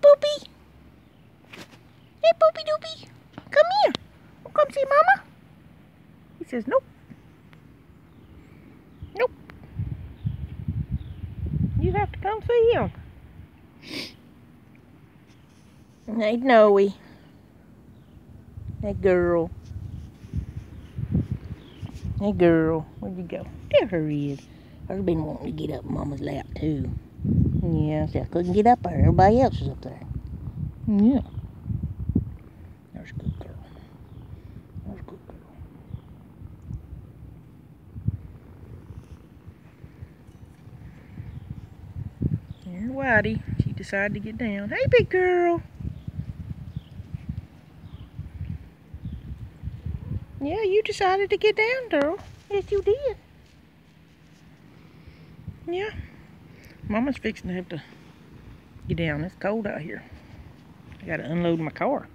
Poopy. Hey, Poopy Doopy. Come here. Oh, come see Mama. He says, nope. Nope. You have to come see him. Hey, Noe. Hey, girl. Hey, girl. Where'd you go? There her is. Her's been wanting to get up Mama's lap, too. Yeah, see, I couldn't get up there. Everybody else was up there. Yeah. There's a good girl. There's a good girl. There's Whitey. She decided to get down. Hey, big girl. Yeah, you decided to get down, girl. Yes, you did. Yeah. Mama's fixing to have to get down. It's cold out here. I gotta unload my car.